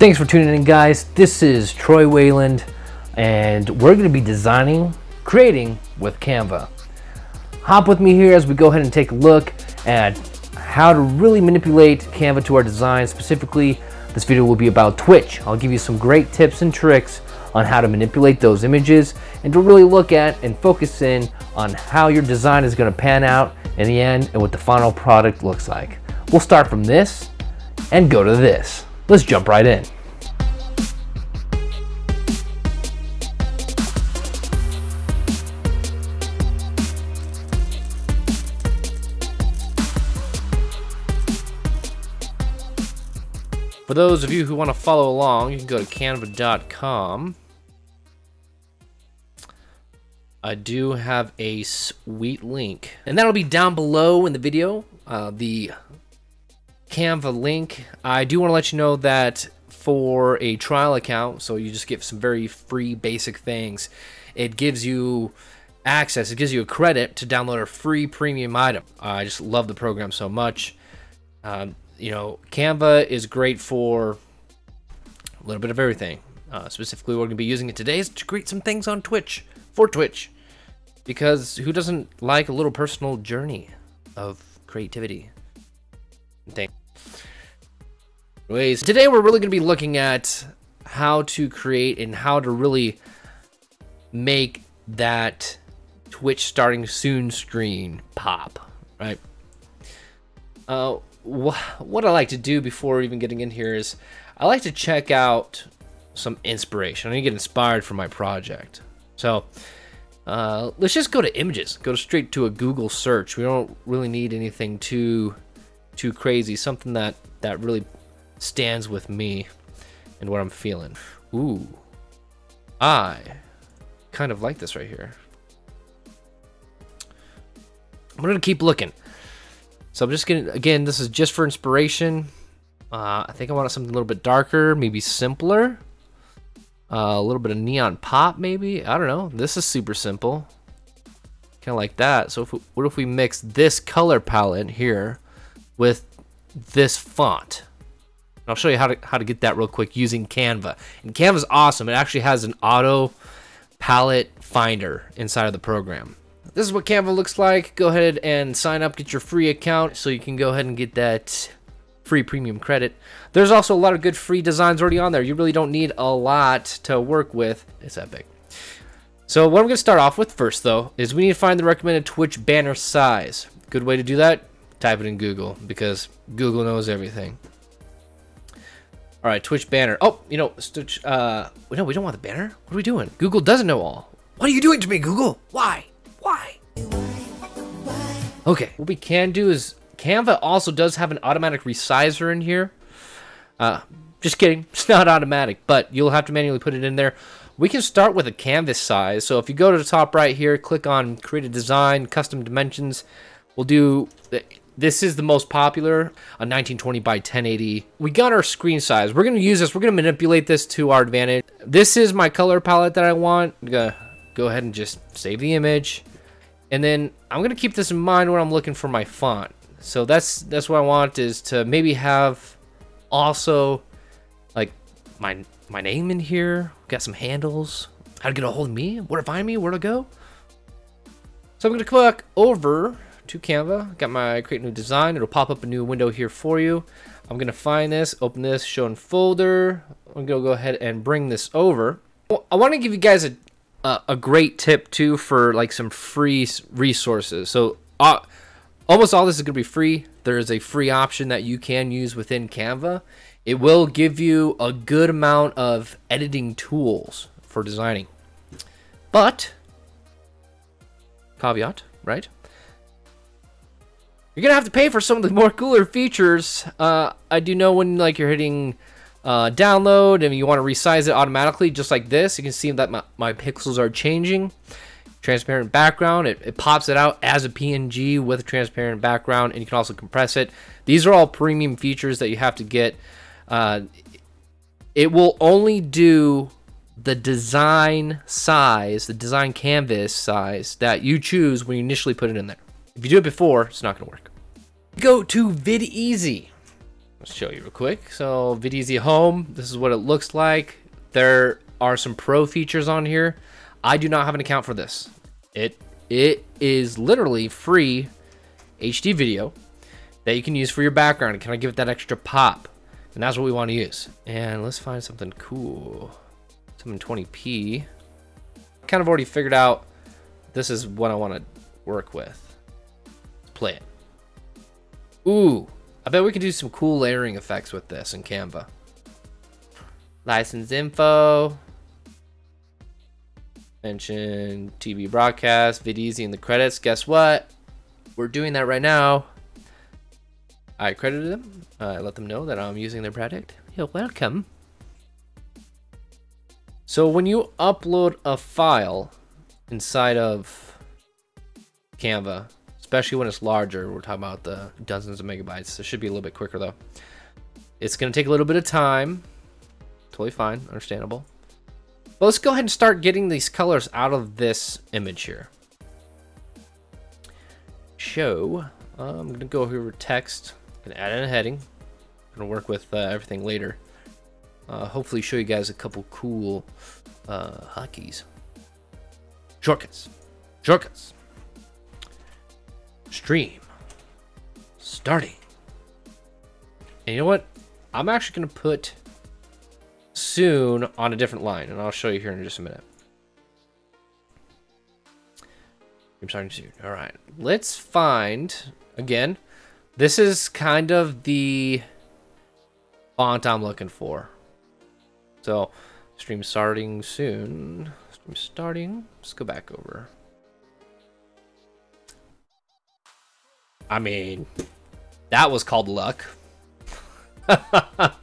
Thanks for tuning in, guys. This is Troy Wayland, and we're going to be designing, creating with Canva. Hop with me here as we go ahead and take a look at how to really manipulate Canva to our design. Specifically, this video will be about Twitch. I'll give you some great tips and tricks on how to manipulate those images and to really look at and focus in on how your design is going to pan out in the end and what the final product looks like. We'll start from this and go to this. Let's jump right in. For those of you who want to follow along, you can go to canva.com. I do have a sweet link, and that'll be down below in the video. Uh, the Canva link. I do want to let you know that for a trial account, so you just get some very free basic things. It gives you access, it gives you a credit to download a free premium item. I just love the program so much. Um, you know, Canva is great for a little bit of everything. Uh, specifically, we're going to be using it today is to create some things on Twitch for Twitch. Because who doesn't like a little personal journey of creativity? Anyways, today we're really going to be looking at how to create and how to really make that Twitch starting soon screen pop, right? Uh, wh what I like to do before even getting in here is I like to check out some inspiration. I need to get inspired for my project. So uh, let's just go to images. Go straight to a Google search. We don't really need anything too too crazy. Something that that really stands with me and what I'm feeling. Ooh, I kind of like this right here. I'm gonna keep looking. So I'm just gonna, again, this is just for inspiration. Uh, I think I want something a little bit darker, maybe simpler. Uh, a little bit of neon pop, maybe. I don't know. This is super simple. Kind of like that. So if we, what if we mix this color palette here with this font? I'll show you how to how to get that real quick using Canva. And Canva's awesome. It actually has an auto palette finder inside of the program. This is what Canva looks like. Go ahead and sign up, get your free account so you can go ahead and get that free premium credit. There's also a lot of good free designs already on there. You really don't need a lot to work with. It's epic. So what I'm going to start off with first, though, is we need to find the recommended Twitch banner size. Good way to do that? Type it in Google, because Google knows everything. All right, Twitch banner. Oh, you know, Stitch. uh, no, we don't want the banner. What are we doing? Google doesn't know all. What are you doing to me, Google? Why? Why? Okay, what we can do is Canva also does have an automatic resizer in here. Uh, just kidding, it's not automatic, but you'll have to manually put it in there. We can start with a canvas size. So if you go to the top right here, click on create a design, custom dimensions. We'll do, this is the most popular, a 1920 by 1080. We got our screen size. We're gonna use this, we're gonna manipulate this to our advantage. This is my color palette that I want. I'm gonna go ahead and just save the image. And then I'm gonna keep this in mind when I'm looking for my font. So that's that's what I want is to maybe have also like my my name in here. Got some handles. How to get a hold of me? Where to find me? Where to go? So I'm gonna click over to Canva. Got my create new design. It'll pop up a new window here for you. I'm gonna find this, open this, show in folder. I'm gonna go ahead and bring this over. I want to give you guys a a, a great tip too for like some free resources. So uh, almost all this is to be free. There is a free option that you can use within Canva. It will give you a good amount of editing tools for designing. But caveat, right? You're gonna have to pay for some of the more cooler features. Uh, I do know when like you're hitting uh, download and you want to resize it automatically just like this you can see that my, my pixels are changing. Transparent background it, it pops it out as a png with a transparent background and you can also compress it. These are all premium features that you have to get. Uh, it will only do the design size the design canvas size that you choose when you initially put it in there if you do it before it's not going to work go to Videezy Let's show you real quick. So Videezy Home, this is what it looks like. There are some pro features on here. I do not have an account for this. It it is literally free HD video that you can use for your background. Can I give it that extra pop? And that's what we want to use. And let's find something cool. Something 20p. Kind of already figured out this is what I want to work with. Play it. Ooh, I bet we can do some cool layering effects with this in Canva. License info. Mention TV broadcast, Videezy in the credits. Guess what? We're doing that right now. I credited them. I let them know that I'm using their product. You're welcome. So when you upload a file inside of Canva, especially when it's larger, we're talking about the dozens of megabytes. It should be a little bit quicker though. It's going to take a little bit of time. Totally fine, understandable. But let's go ahead and start getting these colors out of this image here. Show. Uh, I'm going to go over text and add in a heading. I'm going to work with uh, everything later. Uh, hopefully show you guys a couple cool uh, hotkeys. Shortcuts. Shortcuts. Stream. Starting. And you know what? I'm actually going to put soon on a different line, and I'll show you here in just a minute. I'm starting soon. All right, let's find again. This is kind of the font I'm looking for. So, stream starting soon. Stream starting. Let's go back over. I mean, that was called luck.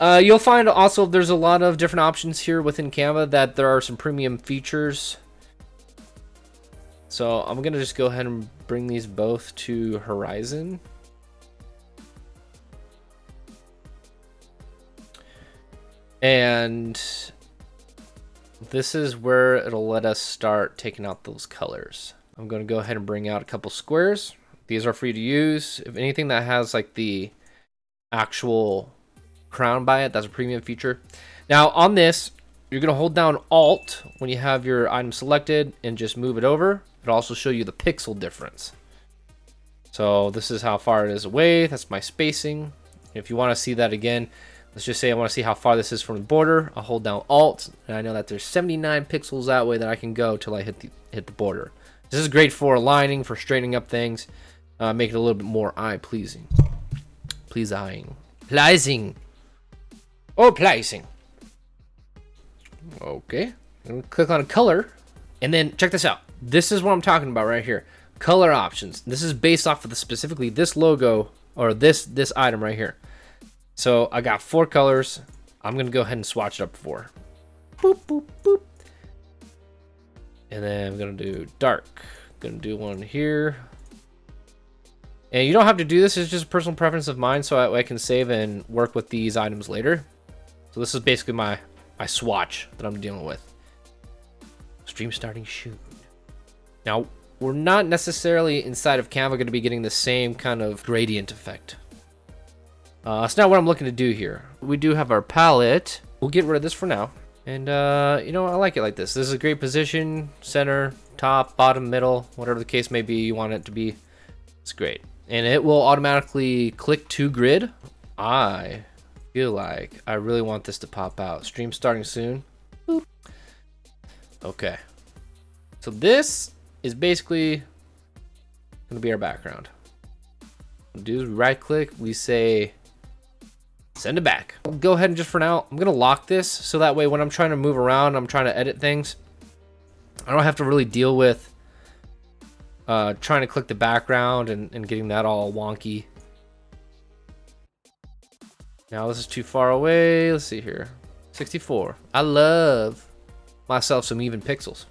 Uh, you'll find also there's a lot of different options here within Canva that there are some premium features. So I'm going to just go ahead and bring these both to Horizon. And this is where it'll let us start taking out those colors. I'm going to go ahead and bring out a couple squares. These are free to use. If anything that has like the actual crown by it. That's a premium feature. Now on this, you're going to hold down Alt when you have your item selected and just move it over. It'll also show you the pixel difference. So this is how far it is away. That's my spacing. If you want to see that again, let's just say I want to see how far this is from the border. I'll hold down Alt, and I know that there's 79 pixels that way that I can go till I hit the hit the border. This is great for aligning, for straightening up things, uh, make it a little bit more eye pleasing. Pleasing. Pleasing. Oh, placing. Okay. click on color. And then check this out. This is what I'm talking about right here. Color options. This is based off of the specifically this logo or this this item right here. So I got four colors. I'm gonna go ahead and swatch it up for. Boop boop boop. And then I'm gonna do dark. Gonna do one here. And you don't have to do this. It's just a personal preference of mine, so I, I can save and work with these items later. So this is basically my, my swatch that I'm dealing with. Stream starting soon. Now, we're not necessarily inside of Canva going to be getting the same kind of gradient effect. Uh, that's not what I'm looking to do here. We do have our palette. We'll get rid of this for now. And, uh, you know, I like it like this. This is a great position, center, top, bottom, middle, whatever the case may be you want it to be. It's great. And it will automatically click to grid. I feel like I really want this to pop out. Stream starting soon. Boop. Okay. So this is basically to be our background. do right click, we say send it back. Go ahead and just for now, I'm to lock this so that way when I'm trying to move around, I'm trying to edit things, I don't have to really deal with uh, trying to click the background and, and getting that all wonky. Now this is too far away. Let's see here. 64. I love myself some even pixels.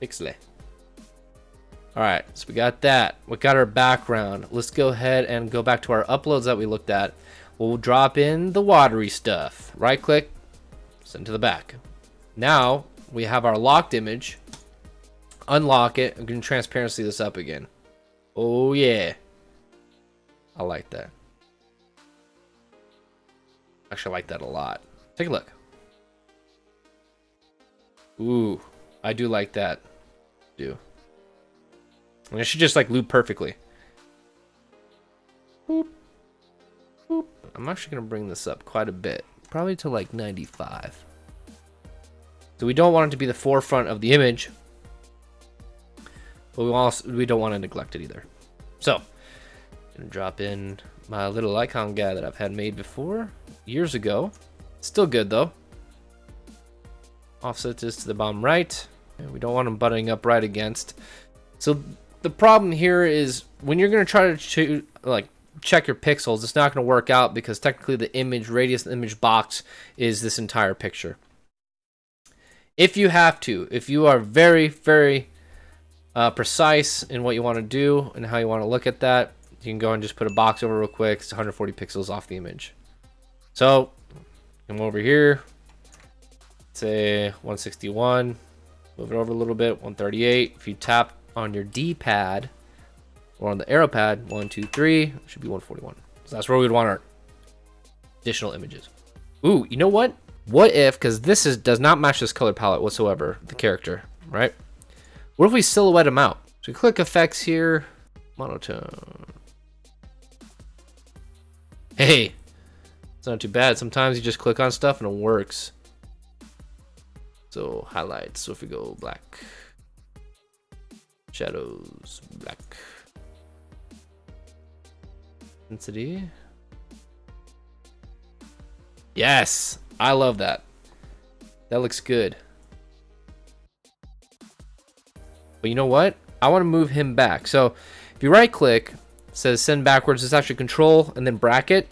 Pixely. Alright, so we got that. We got our background. Let's go ahead and go back to our uploads that we looked at. We'll drop in the watery stuff. Right click, send to the back. Now we have our locked image. Unlock it. I'm going to transparency this up again. Oh yeah. I like that. Actually, I like that a lot. Take a look. Ooh, I do like that. Do. And it should just like loop perfectly. Boop. Boop. I'm actually going to bring this up quite a bit. Probably to like 95. So we don't want it to be the forefront of the image. But we also we don't want to neglect it either. So, gonna drop in my little icon guy that I've had made before years ago. Still good though. Offset this to the bottom right. And we don't want them butting up right against. So the problem here is when you're gonna try to like check your pixels, it's not gonna work out because technically the image radius the image box is this entire picture. If you have to, if you are very, very uh, precise in what you want to do and how you want to look at that, you can go and just put a box over real quick. It's 140 pixels off the image. So, come over here, say 161, move it over a little bit, 138. If you tap on your D-pad or on the arrow pad, one, two, three, should be 141. So that's where we'd want our additional images. Ooh, you know what? What if, because this is does not match this color palette whatsoever, the character, right? What if we silhouette him out? So click effects here, monotone. Hey, it's not too bad. Sometimes you just click on stuff and it works. So highlights, so if we go black, shadows, black, intensity. Yes, I love that. That looks good. But you know what? I want to move him back. So if you right click, says send backwards, it's actually control and then bracket.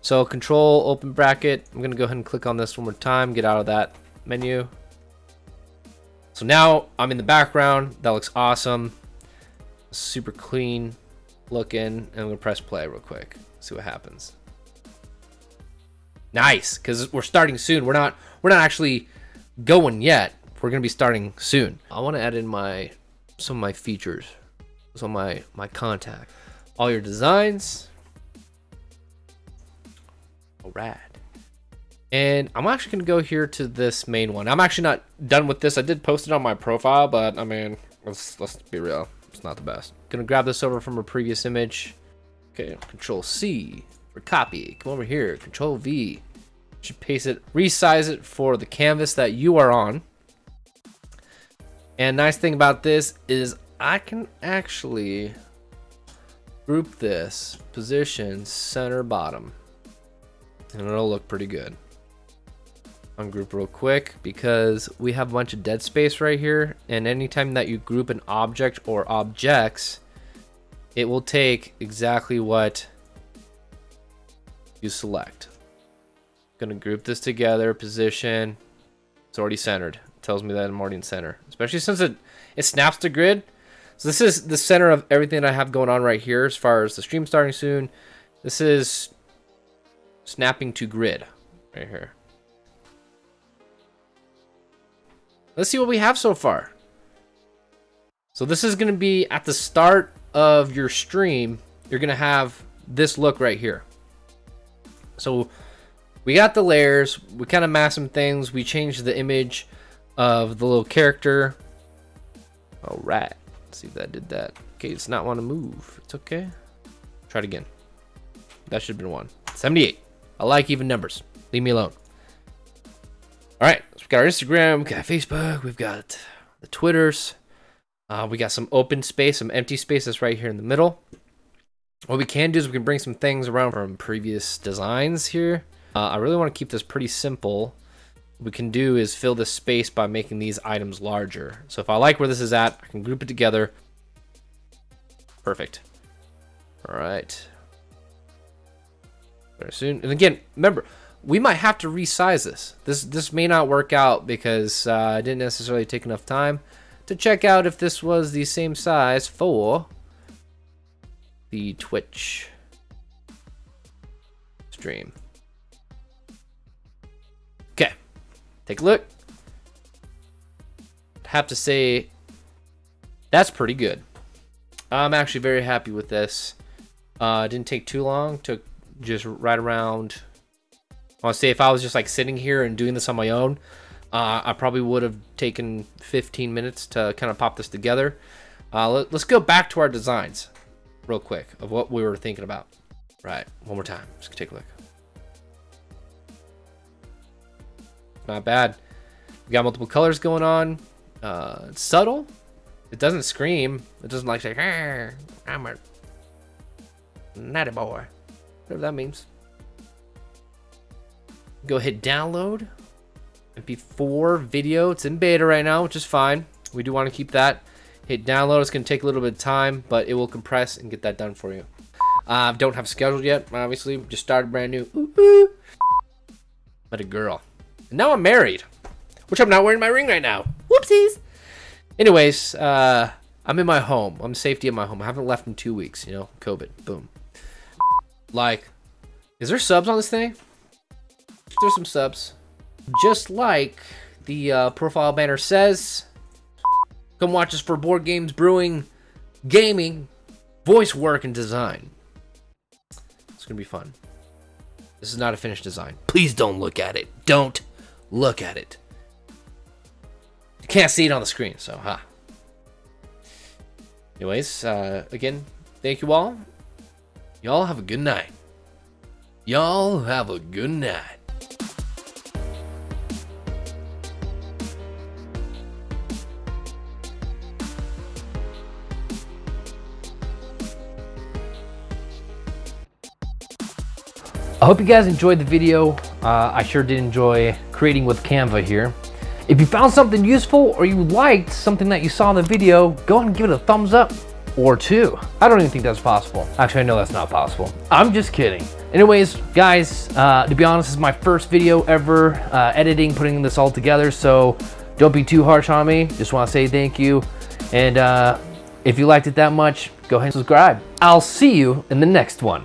So control, open bracket. I'm going to go ahead and click on this one more time, get out of that menu. So now I'm in the background. That looks awesome. Super clean looking. And I'm going to press play real quick. See what happens. Nice, because we're starting soon. We're not we're not actually going yet. We're gonna be starting soon. I want to add in my some of my features, so my my contact, all your designs. Oh, rad. And I'm actually gonna go here to this main one. I'm actually not done with this. I did post it on my profile, but I mean, let's let's be real. It's not the best. Gonna grab this over from a previous image. Okay, Control C for copy. Come over here, Control V. Should paste it, resize it for the canvas that you are on. And nice thing about this is I can actually group this position center bottom. And it'll look pretty good. Ungroup real quick because we have a bunch of dead space right here. And anytime that you group an object or objects, it will take exactly what you select. Gonna group this together, position. It's already centered. Tells me that in center. Especially since it, it snaps to grid. So this is the center of everything I have going on right here as far as the stream starting soon. This is snapping to grid right here. Let's see what we have so far. So this is going to be at the start of your stream. You're going to have this look right here. So we got the layers. We kind of masked some things. We changed the image of the little character. All right. Let's see if that did that. Okay, it's not want to move. It's okay. Try it again. That should have been one. 78. I like even numbers. Leave me alone. All right. So we got our Instagram. We've got Facebook. We've got the Twitters. Uh, we got some open space, some empty spaces right here in the middle. What we can do is we can bring some things around from previous designs here. Uh, I really want to keep this pretty simple. We can do is fill this space by making these items larger. So if I like where this is at, I can group it together. Perfect. All right. Very soon. And again, remember, we might have to resize this. This this may not work out because uh, I didn't necessarily take enough time to check out if this was the same size for the Twitch stream. Take a look. Have to say, that's pretty good. I'm actually very happy with this. Uh, didn't take too long. Took just right around. I want to say if I was just like sitting here and doing this on my own, uh, I probably would have taken 15 minutes to kind of pop this together. Uh, let, us go back to our designs real quick of what we were thinking about. Right, one more time. Let's take a look. Not bad. We got multiple colors going on. Uh, it's subtle. It doesn't scream. It doesn't like say, I'm a natty boy. Whatever that means. Go hit download. MP4 video. It's in beta right now, which is fine. We do want to keep that. Hit download. It's going to take a little bit of time, but it will compress and get that done for you. Uh, don't have scheduled yet, obviously. Just started brand new. Ooh, ooh. Met a girl. And now I'm married, which I'm not wearing my ring right now. Whoopsies. Anyways, uh, I'm in my home. I'm safety in my home. I haven't left in two weeks, you know, COVID. Boom. Like, is there subs on this thing? There's some subs. Just like the uh, profile banner says, come watch us for board games, brewing, gaming, voice work, and design. It's going to be fun. This is not a finished design. Please don't look at it. Don't look at it. You can't see it on the screen, so ha. Huh. Anyways, uh, again, thank you all. Y'all have a good night. Y'all have a good night. I hope you guys enjoyed the video. Uh, I sure did enjoy creating with Canva here. If you found something useful or you liked something that you saw in the video, go ahead and give it a thumbs up or two. I don't even think that's possible. Actually, I know that's not possible. I'm just kidding. Anyways, guys, uh, to be honest, this is my first video ever uh, editing, putting this all together, so don't be too harsh on me. Just want to say thank you. And uh, if you liked it that much, go ahead and subscribe. I'll see you in the next one.